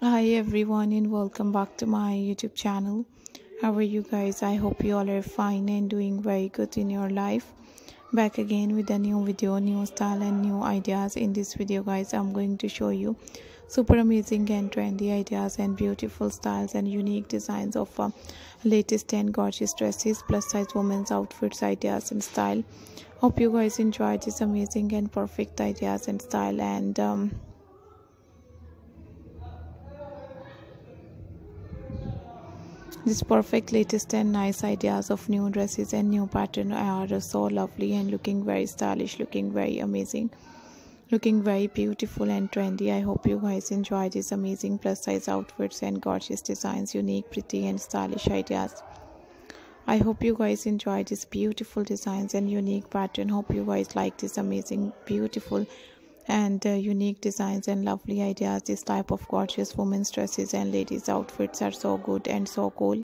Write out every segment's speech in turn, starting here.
hi everyone and welcome back to my youtube channel. How are you guys? I hope you all are fine and doing very good in your life. Back again with a new video new style and new ideas. In this video guys i'm going to show you super amazing and trendy ideas and beautiful styles and unique designs of uh, latest and gorgeous dresses plus size women's outfits ideas and style. Hope you guys enjoy these amazing and perfect ideas and style and um, These perfect latest and nice ideas of new dresses and new pattern are so lovely and looking very stylish, looking very amazing, looking very beautiful and trendy. I hope you guys enjoy these amazing plus size outfits and gorgeous designs, unique, pretty and stylish ideas. I hope you guys enjoy these beautiful designs and unique pattern. Hope you guys like this amazing, beautiful and uh, unique designs and lovely ideas. This type of gorgeous women's dresses and ladies outfits are so good and so cool.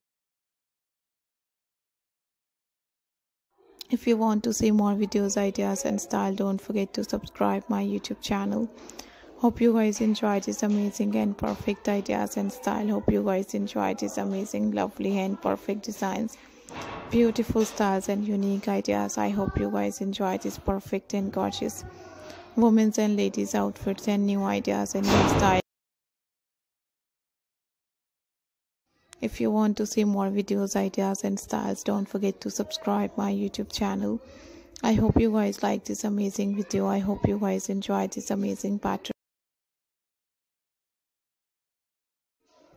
If you want to see more videos ideas and style don't forget to subscribe my youtube channel. Hope you guys enjoy this amazing and perfect ideas and style. Hope you guys enjoy this amazing lovely and perfect designs. Beautiful styles and unique ideas. I hope you guys enjoy this perfect and gorgeous women's and ladies outfits and new ideas and new style. If you want to see more videos ideas and styles don't forget to subscribe my youtube channel. I hope you guys like this amazing video. I hope you guys enjoy this amazing pattern.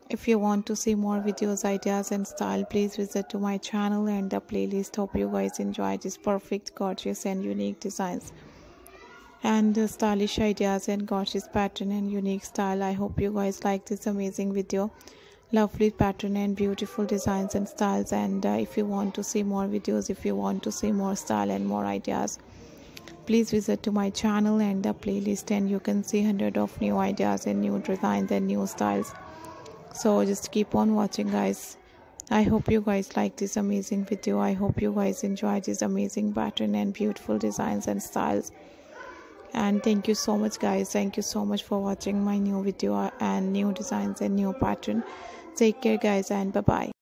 If you want to see more videos ideas and style please visit to my channel and the playlist. Hope you guys enjoy this perfect gorgeous and unique designs and stylish ideas and gorgeous pattern and unique style. I hope you guys like this amazing video. Lovely pattern and beautiful designs and styles. And uh, if you want to see more videos if you want to see more style and more ideas please visit to my channel and the playlist and you can see hundred of new ideas and new designs and new styles. So just keep on watching guys. I hope you guys like this amazing video. I hope you guys enjoy this amazing pattern and beautiful designs and styles and thank you so much guys. Thank you so much for watching my new video and new designs and new pattern. Take care guys and bye bye